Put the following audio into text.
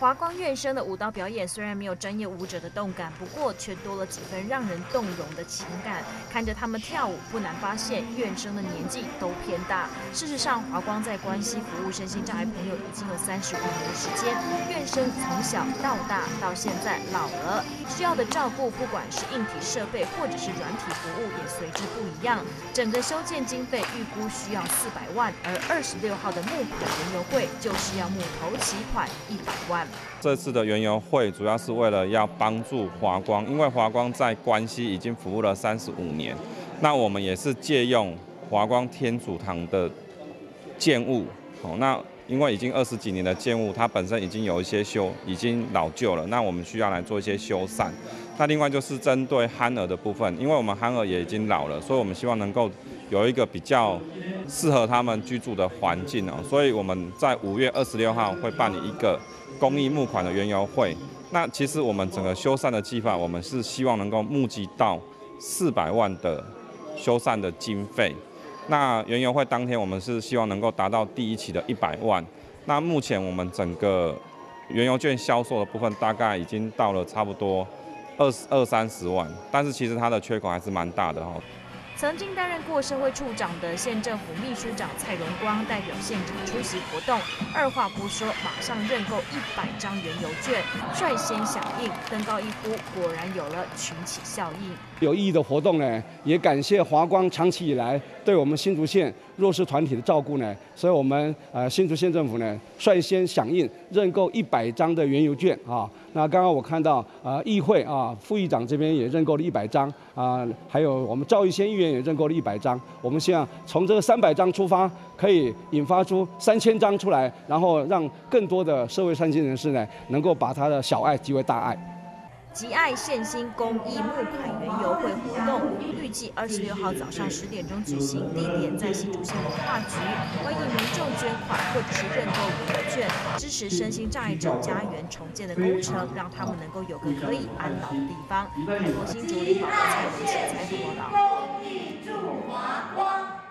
华光院生的舞蹈表演虽然没有专业舞者的动感，不过却多了几分让人动容的情感。看着他们跳舞，不难发现院生的年纪都偏大。事实上，华光在关西服务身心障碍朋友已经有三十五年的时间。院生从小到大到现在老了，需要的照顾，不管是硬体设备或者是软体服务，也随之不一样。整个修建经费预估需要四百万，而二十六号的木款园游会就是要募头起款一百万。这次的园游会主要是为了要帮助华光，因为华光在关西已经服务了三十五年，那我们也是借用华光天主堂的建物，哦，那因为已经二十几年的建物，它本身已经有一些修，已经老旧了，那我们需要来做一些修缮。那另外就是针对憨儿的部分，因为我们憨儿也已经老了，所以我们希望能够有一个比较适合他们居住的环境哦，所以我们在五月二十六号会办理一个。公益募款的园游会，那其实我们整个修缮的计划，我们是希望能够募集到四百万的修缮的经费。那园游会当天，我们是希望能够达到第一期的一百万。那目前我们整个原油券销售的部分，大概已经到了差不多二十二三十万，但是其实它的缺口还是蛮大的哈。曾经担任过社会处长的县政府秘书长蔡荣光代表县长出席活动，二话不说，马上认购一百张原油券，率先响应，登高一呼，果然有了群起效应。有意义的活动呢，也感谢华光长期以来对我们新竹县弱势团体的照顾呢，所以我们呃新竹县政府呢率先响应，认购一百张的原油券啊。那刚刚我看到啊议会啊副议长这边也认购了一百张啊，还有我们赵玉仙议员。也认购了一百张，我们希望从这个三百张出发，可以引发出三千张出来，然后让更多的社会善心人士呢，能够把他的小爱集为大爱。吉爱献心公益募款园游会活动，预计二十六号早上十点钟举行，地点在新竹县文化局，欢迎民众捐款或者是认购园游券，支持身心障碍者家园重建的工程，让他们能够有个可以安老的地方。台国新竹林宝的蔡文琪采访报道。祝华光。